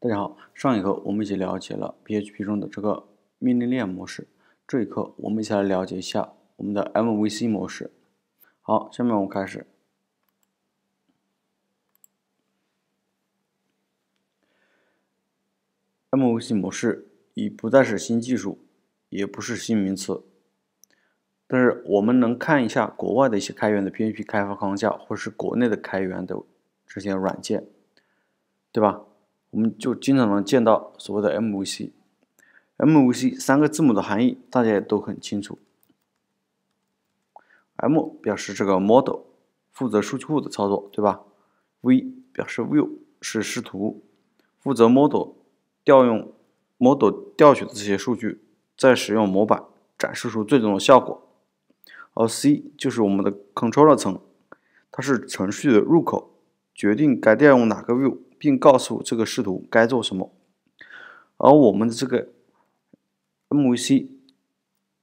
大家好，上一课我们一起了解了 PHP 中的这个命令链模式，这一课我们一起来了解一下我们的 MVC 模式。好，下面我们开始。MVC 模式已不再是新技术，也不是新名词，但是我们能看一下国外的一些开源的 PHP 开发框架，或是国内的开源的这些软件，对吧？我们就经常能见到所谓的 MVC。MVC 三个字母的含义大家也都很清楚。M 表示这个 model，负责数据库的操作，对吧？V 表示 view，是视图，负责 model 调用 model 调取的这些数据，再使用模板展示出最终的效果。而 C 就是我们的 controller 层，它是程序的入口，决定该调用哪个 view。并告诉这个视图该做什么，而我们的这个 MVC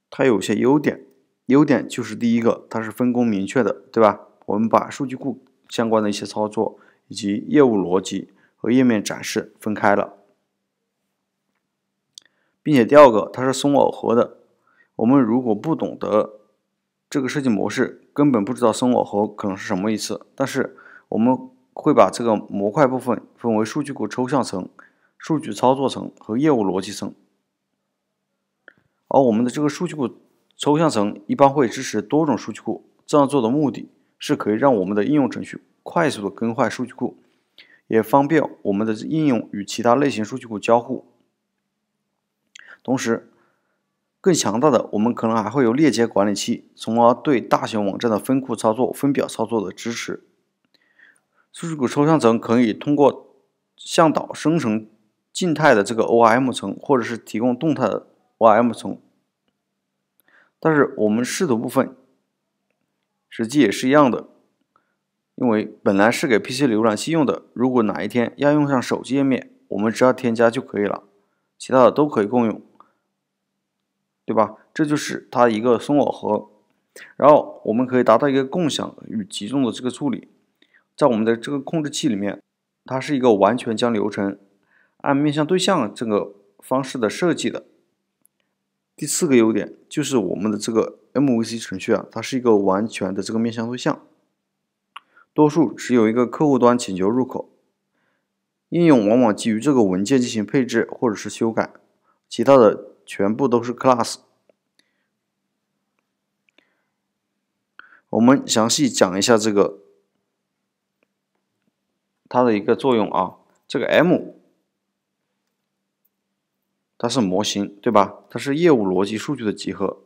它有些优点，优点就是第一个，它是分工明确的，对吧？我们把数据库相关的一些操作以及业务逻辑和页面展示分开了，并且第二个，它是松耦合的。我们如果不懂得这个设计模式，根本不知道松耦合可能是什么意思。但是我们。会把这个模块部分分为数据库抽象层、数据操作层和业务逻辑层。而我们的这个数据库抽象层一般会支持多种数据库，这样做的目的是可以让我们的应用程序快速的更换数据库，也方便我们的应用与其他类型数据库交互。同时，更强大的，我们可能还会有链接管理器，从而对大型网站的分库操作、分表操作的支持。数据库抽象层可以通过向导生成静态的这个 ORM 层，或者是提供动态的 ORM 层。但是我们视图部分实际也是一样的，因为本来是给 PC 浏览器用的，如果哪一天要用上手机页面，我们只要添加就可以了，其他的都可以共用，对吧？这就是它一个松耦合，然后我们可以达到一个共享与集中的这个处理。在我们的这个控制器里面，它是一个完全将流程按面向对象这个方式的设计的。第四个优点就是我们的这个 MVC 程序啊，它是一个完全的这个面向对象，多数只有一个客户端请求入口，应用往往基于这个文件进行配置或者是修改，其他的全部都是 class。我们详细讲一下这个。它的一个作用啊，这个 M 它是模型，对吧？它是业务逻辑数据的集合，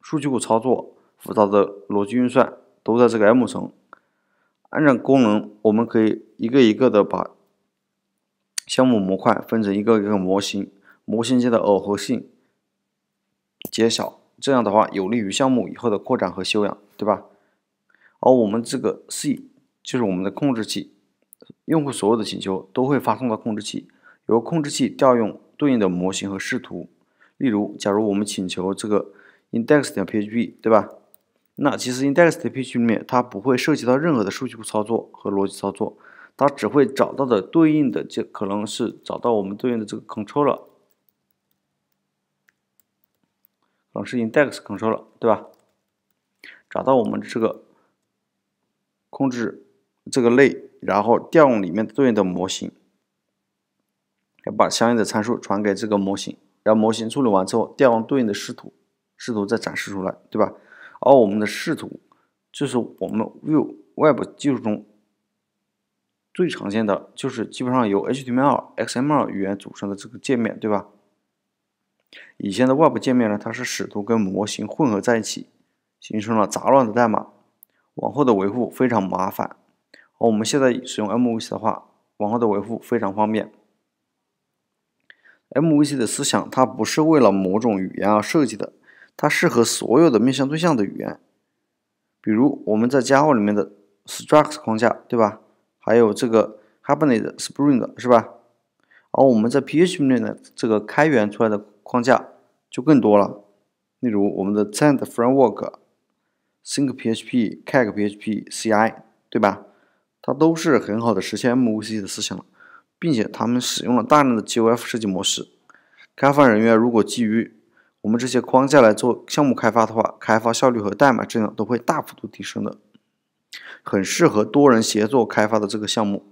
数据库操作、复杂的逻辑运算都在这个 M 层。按照功能，我们可以一个一个的把项目模块分成一个一个模型，模型间的耦合性减小，这样的话有利于项目以后的扩展和修养，对吧？而我们这个 C 就是我们的控制器。用户所有的请求都会发送到控制器，由控制器调用对应的模型和视图。例如，假如我们请求这个 index 点 php，对吧？那其实 index 点 php 里面它不会涉及到任何的数据库操作和逻辑操作，它只会找到的对应的就可能是找到我们对应的这个 controller，可能是 index controller，对吧？找到我们这个控制这个类。然后调用里面对应的模型，要把相应的参数传给这个模型，然后模型处理完之后调用对应的视图，视图再展示出来，对吧？而我们的视图就是我们 View Web 技术中最常见的，就是基本上由 HTML、XML 语言组成的这个界面，对吧？以前的 Web 界面呢，它是视图跟模型混合在一起，形成了杂乱的代码，往后的维护非常麻烦。我们现在使用 MVC 的话，往后的维护非常方便。MVC 的思想，它不是为了某种语言而设计的，它适合所有的面向对象的语言。比如我们在 Java 里面的 Struct 框架，对吧？还有这个 Hibernate、Spring 是吧？而我们在 PHP 里面的这个开源出来的框架就更多了，例如我们的 Zend Framework、SyncPHP、CakePHP、CI，对吧？它都是很好的实现 MVC 的思想了，并且他们使用了大量的 GOF 设计模式。开发人员如果基于我们这些框架来做项目开发的话，开发效率和代码质量都会大幅度提升的，很适合多人协作开发的这个项目。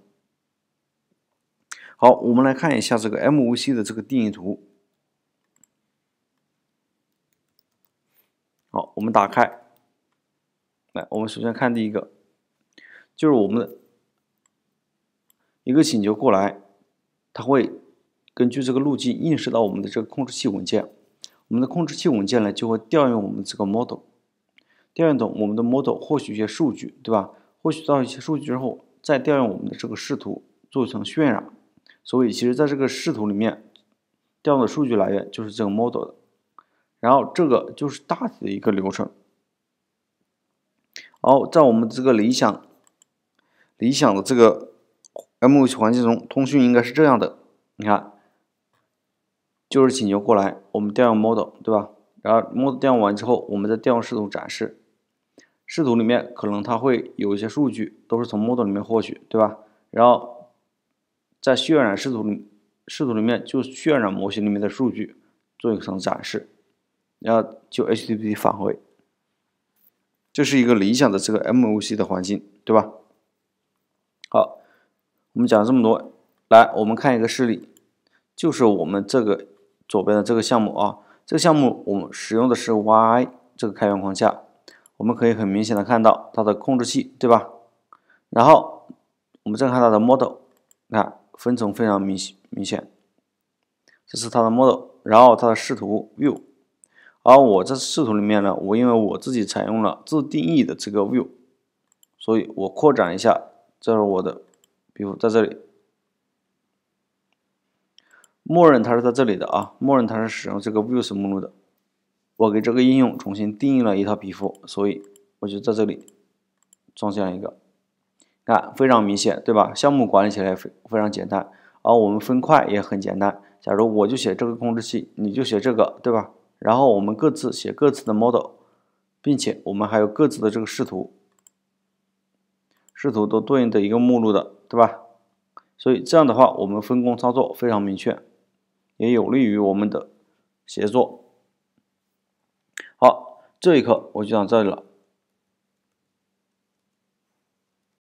好，我们来看一下这个 MVC 的这个定义图。好，我们打开，来，我们首先看第一个，就是我们的一个请求过来，它会根据这个路径映射到我们的这个控制器文件。我们的控制器文件呢，就会调用我们这个 model，调用到我们的 model 获取一些数据，对吧？获取到一些数据之后，再调用我们的这个视图做成渲染。所以，其实在这个视图里面，调用的数据来源就是这个 model 的。然后，这个就是大体的一个流程。然后，在我们这个理想理想的这个 MVC 环境中，通讯应该是这样的。你看。就是请求过来，我们调用 model，对吧？然后 model 调用完之后，我们再调用视图展示。视图里面可能它会有一些数据，都是从 model 里面获取，对吧？然后在渲染视图里，视图里面就渲染模型里面的数据做一层展示，然后就 HTTP 返回。这是一个理想的这个 MVC 的环境，对吧？我们讲了这么多，来我们看一个示例，就是我们这个。左边的这个项目啊，这个项目我们使用的是 Y 这个开源框架，我们可以很明显的看到它的控制器，对吧？然后我们再看它的 model，看分层非常明明显，这是它的 model，然后它的视图 view，而我这视图里面呢，我因为我自己采用了自定义的这个 view，所以我扩展一下，这是我的，比如在这里。默认它是在这里的啊，默认它是使用这个 views 目录的。我给这个应用重新定义了一套皮肤，所以我就在这里装进了一个，看非常明显，对吧？项目管理起来非非常简单，而我们分块也很简单。假如我就写这个控制器，你就写这个，对吧？然后我们各自写各自的 model，并且我们还有各自的这个视图，视图都对应的一个目录的，对吧？所以这样的话，我们分工操作非常明确。也有利于我们的协作。好，这一课我就讲这里了。